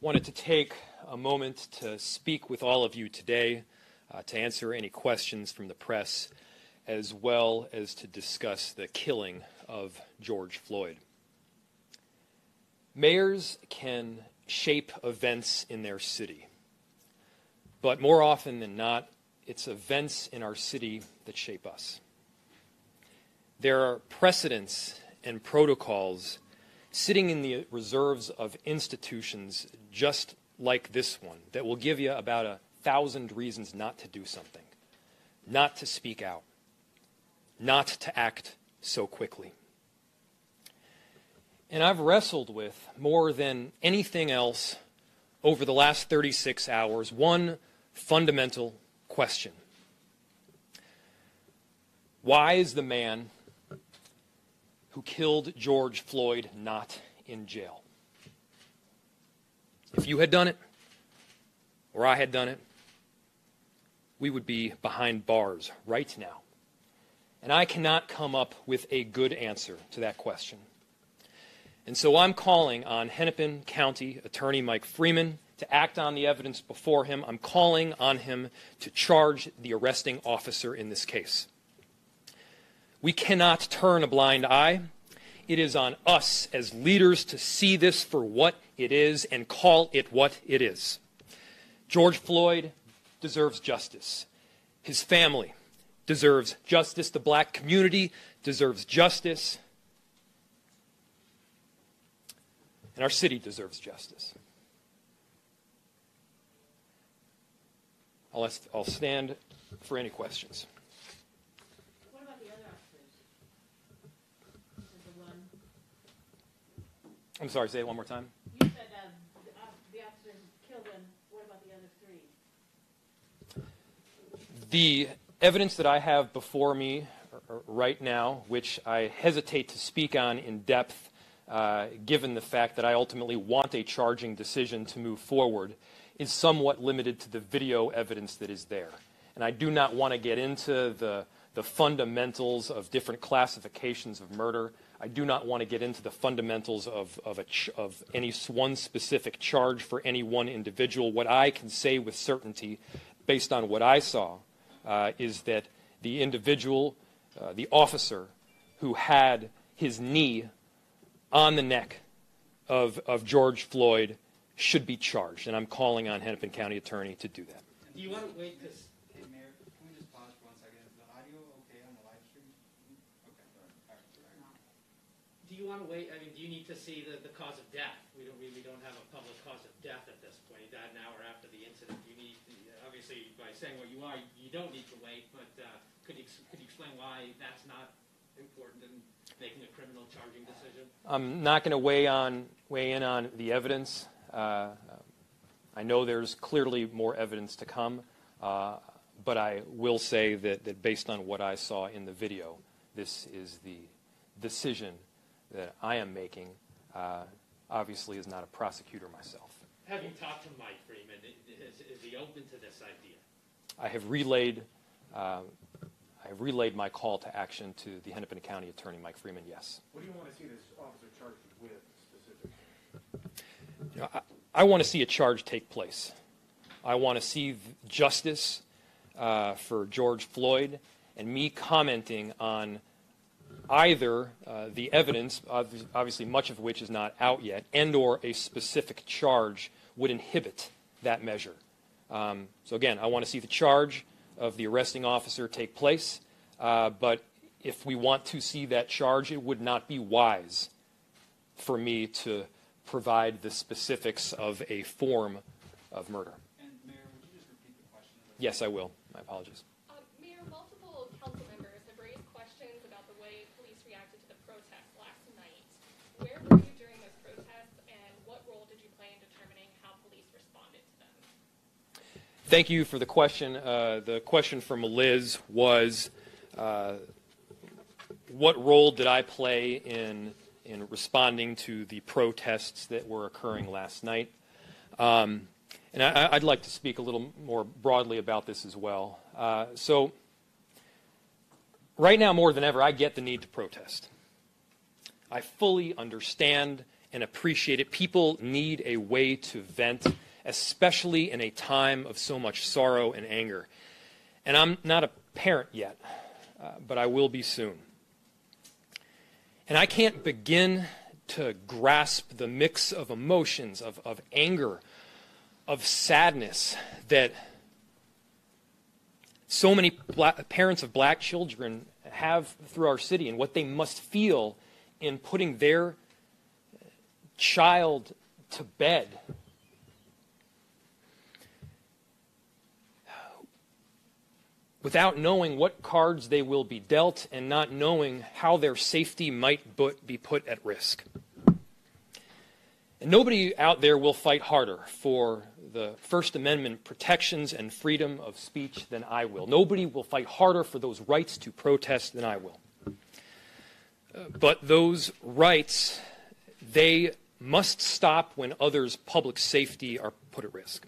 wanted to take a moment to speak with all of you today, uh, to answer any questions from the press, as well as to discuss the killing of George Floyd. Mayors can shape events in their city, but more often than not, it's events in our city that shape us. There are precedents and protocols sitting in the reserves of institutions just like this one that will give you about a thousand reasons not to do something, not to speak out, not to act so quickly. And I've wrestled with more than anything else over the last 36 hours one fundamental question Why is the man who killed George Floyd not in jail? If you had done it, or I had done it, we would be behind bars right now. And I cannot come up with a good answer to that question. And so I'm calling on Hennepin County Attorney Mike Freeman to act on the evidence before him. I'm calling on him to charge the arresting officer in this case. We cannot turn a blind eye. It is on us as leaders to see this for what it is and call it what it is. George Floyd deserves justice. His family deserves justice. The black community deserves justice. And our city deserves justice. I'll, I'll stand for any questions. What about the other officers? The one, I'm sorry, say it one more time. you said, uh, the off- the officer killed him, what about the other three? The evidence that I have before me r- r- right now, which I hesitate to speak on in depth, uh, given the fact that I ultimately want a charging decision to move forward, is somewhat limited to the video evidence that is there. And I do not want to get into the, the fundamentals of different classifications of murder. I do not want to get into the fundamentals of, of, of any one specific charge for any one individual. What I can say with certainty, based on what I saw, uh, is that the individual, uh, the officer who had his knee on the neck of, of George Floyd should be charged. And I'm calling on Hennepin County Attorney to do that. Do you want to wait this? Hey, Mayor, can we just pause for one second? Is the audio okay on the live stream? Okay, all right, all right. Do you want to wait? I mean, do you need to see the, the cause of death? We don't really don't have a public cause of death at this point. He died an hour after the incident. You need, obviously, by saying what you are, you don't need to wait. But uh, could you could you explain why that's not important in making a criminal charging decision? I'm not going to weigh on weigh in on the evidence. Uh, I know there's clearly more evidence to come, uh, but I will say that, that based on what I saw in the video, this is the decision that I am making. Uh, obviously, is not a prosecutor myself, Having talked to Mike Freeman, is, is he open to this idea? I have relayed. Uh, I have relayed my call to action to the Hennepin County Attorney, Mike Freeman. Yes. What do you want to see this officer charged with specifically? You know, I, I want to see a charge take place. I want to see justice uh, for George Floyd and me commenting on either uh, the evidence, obviously much of which is not out yet, and or a specific charge would inhibit that measure. Um, so again, I want to see the charge of the arresting officer take place, uh, but if we want to see that charge, it would not be wise for me to provide the specifics of a form of murder. And Mayor, would you just repeat the question? Yes, I will. My apologies. Uh, Mayor, multiple council members have raised questions about the way police reacted to the protests last night. Where were you during those protests, and what role did you play in determining how police responded to them? Thank you for the question. Uh, the question from Liz was, uh, what role did I play in in responding to the protests that were occurring last night? Um, and I, I'd like to speak a little more broadly about this as well. Uh, so, right now, more than ever, I get the need to protest. I fully understand and appreciate it. People need a way to vent, especially in a time of so much sorrow and anger. And I'm not a parent yet, uh, but I will be soon. And I can't begin to grasp the mix of emotions, of, of anger, of sadness that so many parents of black children have through our city and what they must feel in putting their child to bed. Without knowing what cards they will be dealt and not knowing how their safety might but be put at risk. And nobody out there will fight harder for the First Amendment protections and freedom of speech than I will. Nobody will fight harder for those rights to protest than I will. Uh, but those rights, they must stop when others' public safety are put at risk.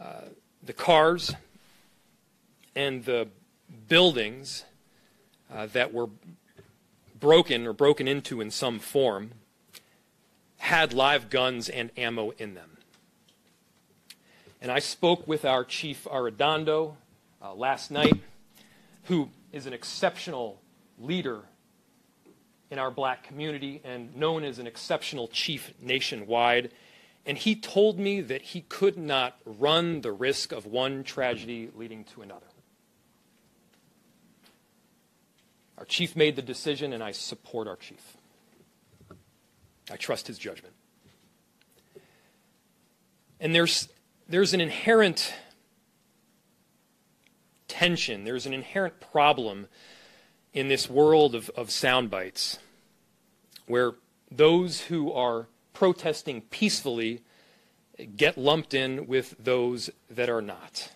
Uh, the cars and the buildings uh, that were broken or broken into in some form had live guns and ammo in them. And I spoke with our chief Arradondo uh, last night, who is an exceptional leader in our black community and known as an exceptional chief nationwide. And he told me that he could not run the risk of one tragedy leading to another. Our chief made the decision, and I support our chief. I trust his judgment. And there's, there's an inherent tension, there's an inherent problem in this world of, of sound bites where those who are protesting peacefully get lumped in with those that are not.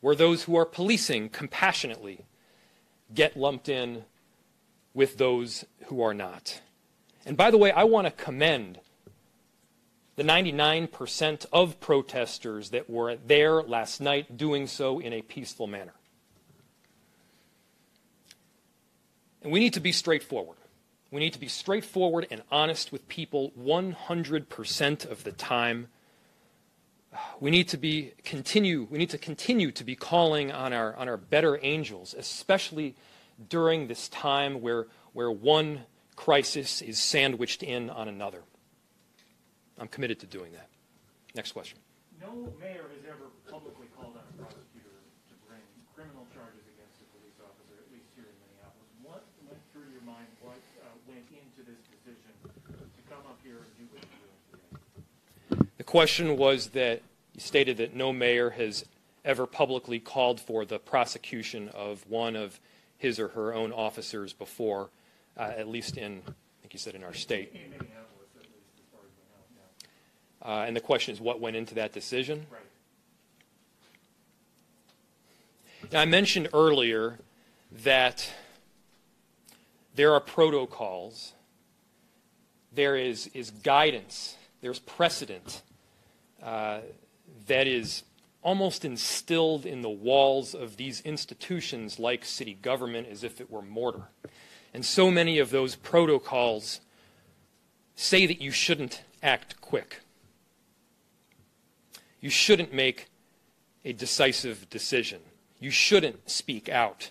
Where those who are policing compassionately get lumped in with those who are not. And by the way, I want to commend the 99% of protesters that were there last night doing so in a peaceful manner. And we need to be straightforward. We need to be straightforward and honest with people 100% of the time. We need to be continue we need to continue to be calling on our on our better angels, especially during this time where where one crisis is sandwiched in on another. I'm committed to doing that. Next question. No mayor has ever publicly called on a prosecutor to bring criminal charges against a police officer, at least here in Minneapolis. What went through your mind? What uh, went into this decision to come up here and do what doing today? The question was that you stated that no mayor has ever publicly called for the prosecution of one of his or her own officers before uh, at least in, I think you said in our state. In Minneapolis, at least, as far as we know. Uh, and the question is what went into that decision? Right. Now, I mentioned earlier that there are protocols, there is, is guidance, there's precedent uh, that is almost instilled in the walls of these institutions like city government as if it were mortar. And so many of those protocols say that you shouldn't act quick. You shouldn't make a decisive decision. You shouldn't speak out.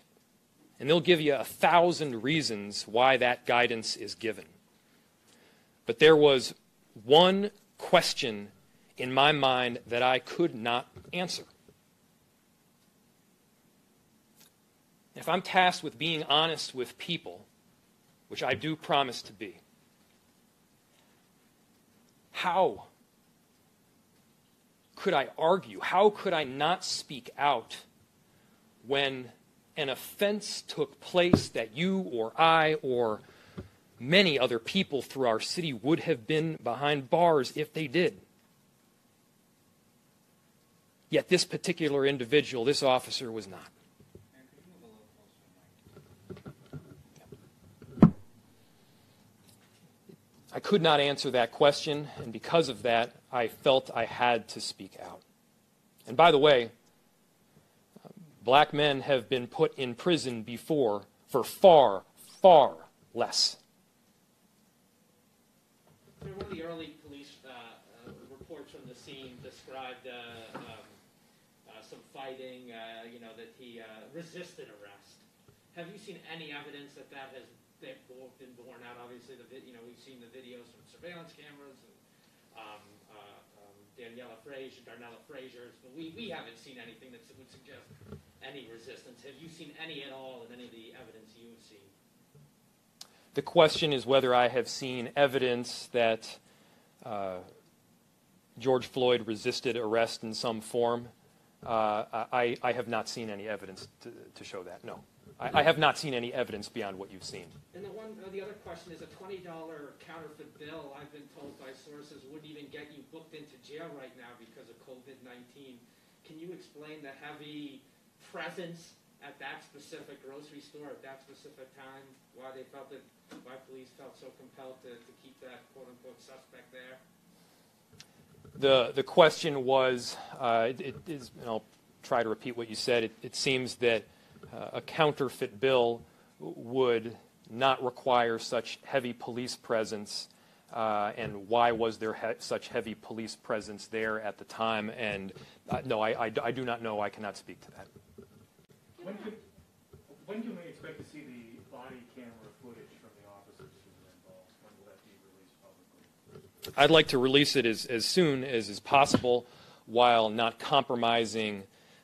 And they'll give you a thousand reasons why that guidance is given. But there was one question in my mind that I could not answer. If I'm tasked with being honest with people, which I do promise to be. How could I argue? How could I not speak out when an offense took place that you or I or many other people through our city would have been behind bars if they did? Yet this particular individual, this officer, was not. I could not answer that question, and because of that, I felt I had to speak out. And by the way, black men have been put in prison before for far, far less. early police uh, uh, reports from the scene described uh, um, uh, some fighting, uh, you know, that he uh, resisted arrest. Have you seen any evidence that that has been borne out? Obviously, the you know we've seen the videos from surveillance cameras and um, uh, um, Daniela Frazier, Darnella Frazier's, but we, we haven't seen anything that would suggest any resistance. Have you seen any at all in any of the evidence you've seen? The question is whether I have seen evidence that uh, George Floyd resisted arrest in some form. Uh, I, I have not seen any evidence to, to show that. No, I, I have not seen any evidence beyond what you've seen. And the one, the other question is a twenty dollar counterfeit bill. I've been told by sources wouldn't even get you booked into jail right now because of COVID nineteen. Can you explain the heavy presence at that specific grocery store at that specific time? Why they felt that, why police felt so compelled to, to keep that quote unquote suspect there? The, the question was, uh, it, is, and I'll try to repeat what you said, it, it seems that uh, a counterfeit bill would not require such heavy police presence, uh, and why was there he- such heavy police presence there at the time? And uh, no, I, I, I do not know. I cannot speak to that. When could, when can we expect to see the body camera footage from the officers who were involved? When will that be released publicly? I'd like to release it as, as soon as is possible while not compromising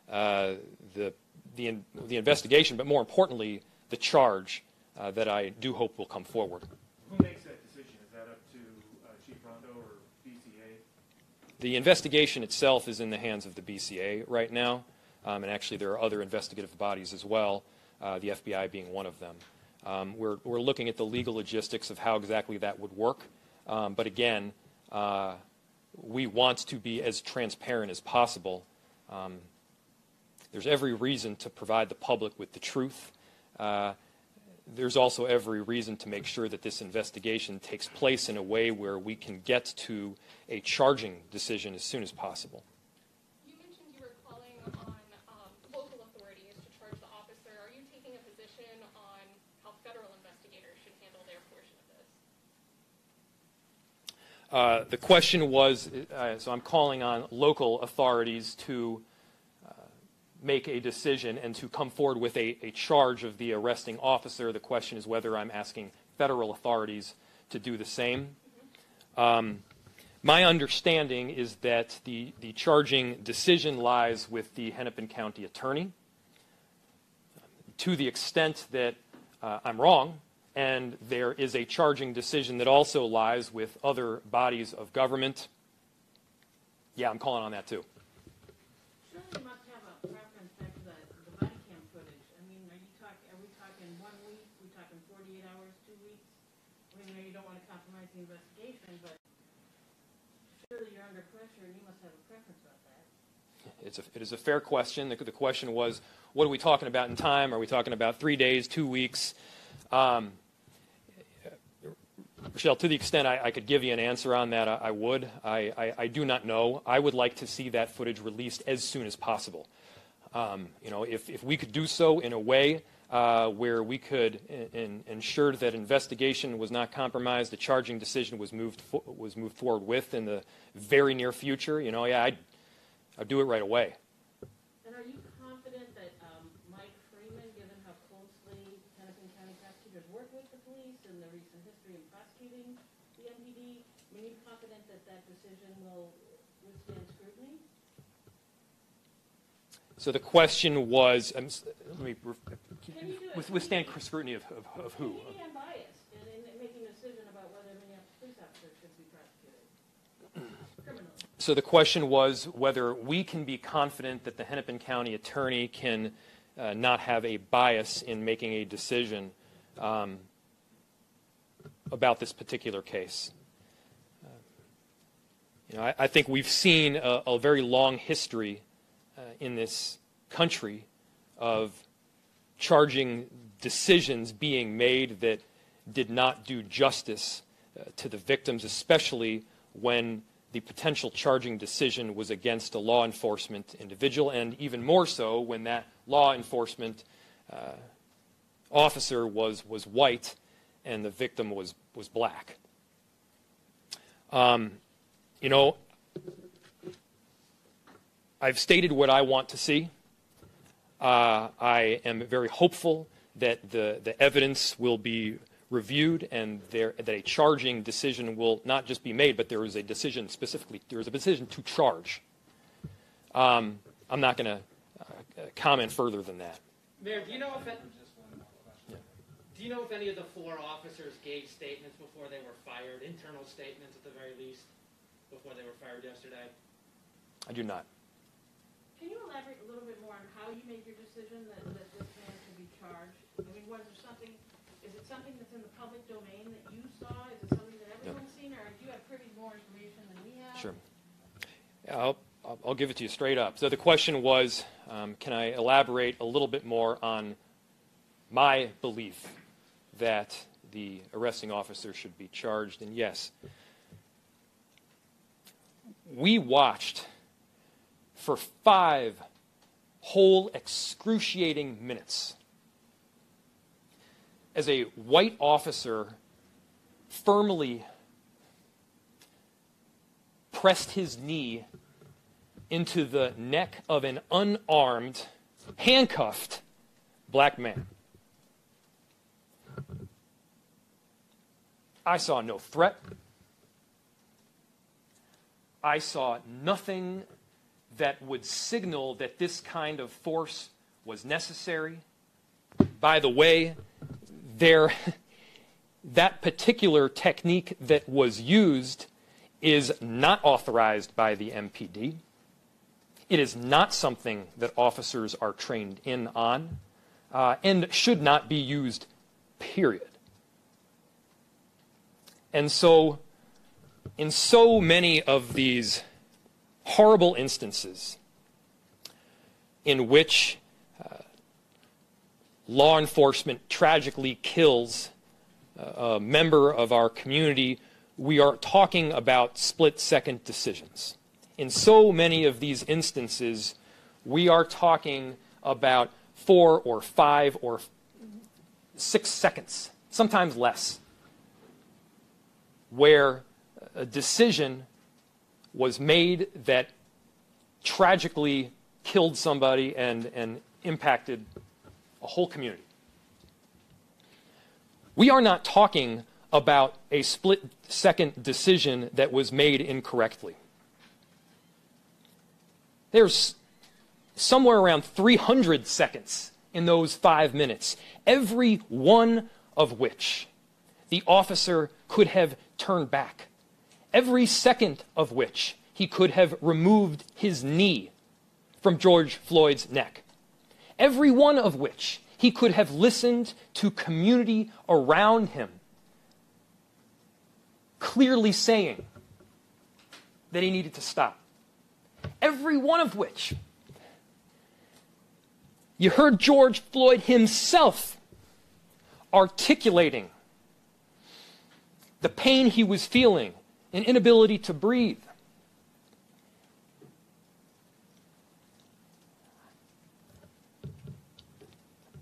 uh, the, the, in, the investigation, but more importantly, the charge uh, that I do hope will come forward. Who makes that decision? Is that up to uh, Chief Rondo or BCA? The investigation itself is in the hands of the BCA right now, um, and actually there are other investigative bodies as well, uh, the FBI being one of them. Um, we're, we're looking at the legal logistics of how exactly that would work, um, but again, uh, we want to be as transparent as possible. Um, there's every reason to provide the public with the truth. Uh, there's also every reason to make sure that this investigation takes place in a way where we can get to a charging decision as soon as possible. You mentioned you were calling on um, local authorities to charge the officer. Are you taking a position on how federal investigators should handle their portion of this? Uh, the question was uh, so I'm calling on local authorities to uh, make a decision and to come forward with a, a charge of the arresting officer. The question is whether I'm asking federal authorities to do the same. Um, my understanding is that the, the charging decision lies with the Hennepin County Attorney. To the extent that uh, I'm wrong, and there is a charging decision that also lies with other bodies of government. Yeah, I'm calling on that too. Surely must have a preference back to the, the body cam footage. I mean, are you talk, are we talking one week, we talking forty-eight hours, two weeks? I mean, I know you don't wanna compromise the investigation, but surely you're under pressure and you must have a preference about that. It's a, it is a fair question. The, the question was, what are we talking about in time? Are we talking about three days, two weeks? Um, Rochelle, to the extent I, I could give you an answer on that, I, I would. I, I, I do not know. I would like to see that footage released as soon as possible. Um, you know, if, if we could do so in a way uh, where we could in, in, ensure that investigation was not compromised, the charging decision was moved fo- was moved forward with in the very near future, you know, yeah, I'd, I'd do it right away. And are you confident that, um, Mike Freeman, given how closely Hennepin County prosecutors work with the police and the recent history in prosecuting the MPD, are you confident that that decision will withstand scrutiny? So the question was, um, let me re- Can you do it? with- withstand scrutiny of, of, of who? Can you be unbiased in, in making a decision about whether Minneapolis police officers should be prosecuted criminally? So the question was whether we can be confident that the Hennepin County attorney can uh, not have a bias in making a decision um, about this particular case. Uh, you know, I, I think we've seen a, a very long history uh, in this country of charging decisions being made that did not do justice uh, to the victims, especially when the potential charging decision was against a law enforcement individual, and even more so when that law enforcement uh, officer was, was white and the victim was, was black. Um, you know, I've stated what I want to see. Uh, I am very hopeful that the, the evidence will be reviewed and there, that a charging decision will not just be made, but there is a decision specifically, there is a decision to charge. Um, I'm not going to uh, comment further than that. Mayor, do you know if it, Just one more question. Do you know if any of the four officers gave statements before they were fired, internal statements at the very least, before they were fired yesterday? I do not. Can you elaborate a little bit more on how you made your decision that, that this man should be charged? I mean, was there something, is it something that's in the public domain that you saw? Is it something that everyone's seen, or do you have privy more information than we have? Sure. I'll, I'll I'll give it to you straight up. So the question was, um, can I elaborate a little bit more on my belief that the arresting officer should be charged? And yes, we watched for five whole excruciating minutes as a white officer firmly pressed his knee into the neck of an unarmed, handcuffed black man. I saw no threat. I saw nothing that would signal that this kind of force was necessary. By the way, there, that particular technique that was used is not authorized by the MPD. It is not something that officers are trained in on uh, and should not be used, period. And so, in so many of these horrible instances in which uh, law enforcement tragically kills uh, a member of our community, we are talking about split second decisions. In so many of these instances, we are talking about four or five or six seconds, sometimes less, where a decision was made that tragically killed somebody and, and impacted a whole community. We are not talking about a split second decision that was made incorrectly. There's somewhere around 300 seconds in those five minutes, every one of which the officer could have turned back, every second of which he could have removed his knee from George Floyd's neck, every one of which he could have listened to community around him clearly saying that he needed to stop. Every one of which you heard George Floyd himself articulating the pain he was feeling, an inability to breathe.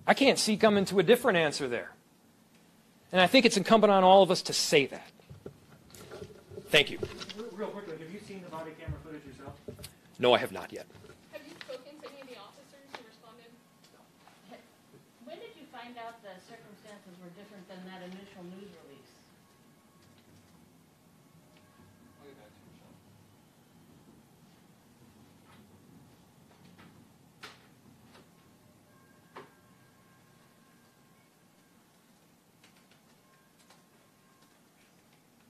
I can't see coming to a different answer there. And I think it's incumbent on all of us to say that. Thank you. Real- Real quickly, have you seen the body camera footage yourself? No, I have not yet. Have you spoken to any of the officers who responded? When did you find out the circumstances were different than that initial news release?